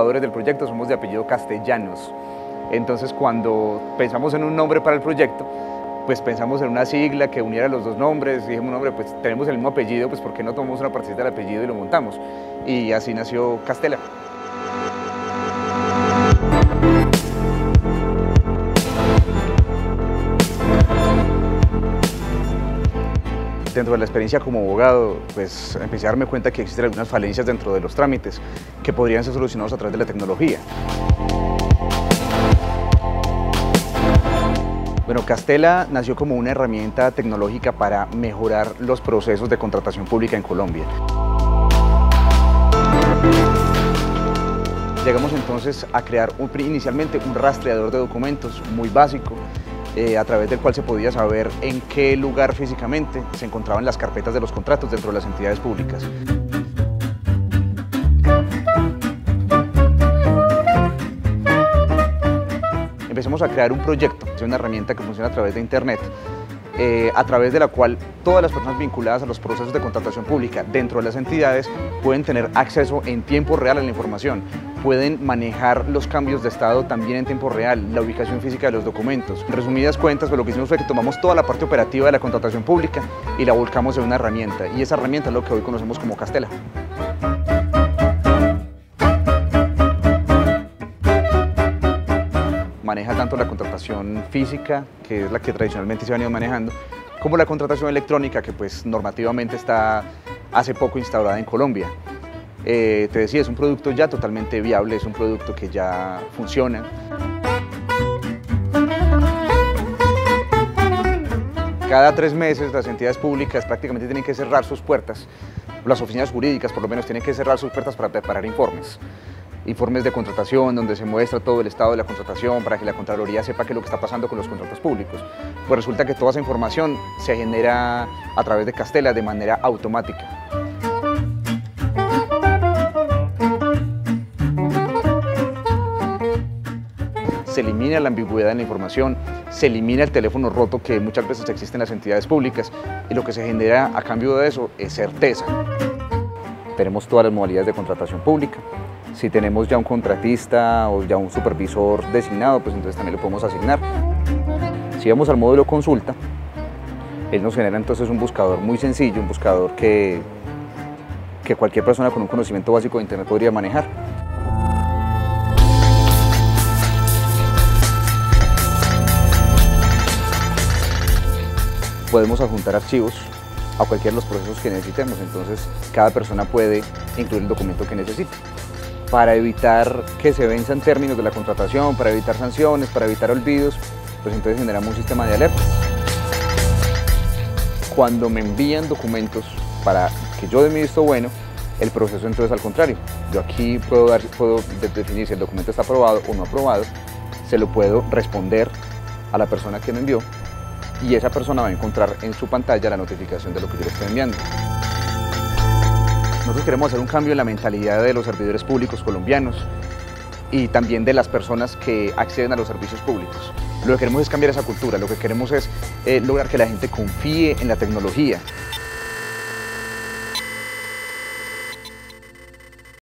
fundadores del proyecto somos de apellido Castellanos. Entonces cuando pensamos en un nombre para el proyecto, pues pensamos en una sigla que uniera los dos nombres, y dijimos, hombre, pues tenemos el mismo apellido, pues ¿por qué no tomamos una partida del apellido y lo montamos? Y así nació Castela. Dentro de la experiencia como abogado, pues empecé a darme cuenta que existen algunas falencias dentro de los trámites que podrían ser solucionados a través de la tecnología. Bueno, Castela nació como una herramienta tecnológica para mejorar los procesos de contratación pública en Colombia. Llegamos entonces a crear inicialmente un rastreador de documentos muy básico eh, a través del cual se podía saber en qué lugar físicamente se encontraban las carpetas de los contratos dentro de las entidades públicas. Empezamos a crear un proyecto, es una herramienta que funciona a través de Internet, eh, a través de la cual todas las personas vinculadas a los procesos de contratación pública dentro de las entidades pueden tener acceso en tiempo real a la información, pueden manejar los cambios de estado también en tiempo real, la ubicación física de los documentos. En resumidas cuentas, pues lo que hicimos fue que tomamos toda la parte operativa de la contratación pública y la volcamos en una herramienta, y esa herramienta es lo que hoy conocemos como Castela. Maneja tanto la contratación física, que es la que tradicionalmente se ha venido manejando, como la contratación electrónica, que pues normativamente está hace poco instaurada en Colombia. Eh, te decía, es un producto ya totalmente viable, es un producto que ya funciona. Cada tres meses las entidades públicas prácticamente tienen que cerrar sus puertas, las oficinas jurídicas por lo menos tienen que cerrar sus puertas para preparar informes informes de contratación donde se muestra todo el estado de la contratación para que la Contraloría sepa qué es lo que está pasando con los contratos públicos. Pues resulta que toda esa información se genera a través de Castela de manera automática. se elimina la ambigüedad en la información, se elimina el teléfono roto que muchas veces existe en las entidades públicas y lo que se genera a cambio de eso es certeza. Tenemos todas las modalidades de contratación pública. Si tenemos ya un contratista o ya un supervisor designado, pues entonces también lo podemos asignar. Si vamos al módulo consulta, él nos genera entonces un buscador muy sencillo, un buscador que, que cualquier persona con un conocimiento básico de Internet podría manejar. podemos adjuntar archivos a cualquiera de los procesos que necesitemos, entonces cada persona puede incluir el documento que necesite. Para evitar que se venzan términos de la contratación, para evitar sanciones, para evitar olvidos, pues entonces generamos un sistema de alertas. Cuando me envían documentos para que yo dé mi visto bueno, el proceso entonces al contrario. Yo aquí puedo, dar, puedo definir si el documento está aprobado o no aprobado, se lo puedo responder a la persona que me envió y esa persona va a encontrar en su pantalla la notificación de lo que yo le estoy enviando. Nosotros queremos hacer un cambio en la mentalidad de los servidores públicos colombianos y también de las personas que acceden a los servicios públicos. Lo que queremos es cambiar esa cultura, lo que queremos es eh, lograr que la gente confíe en la tecnología,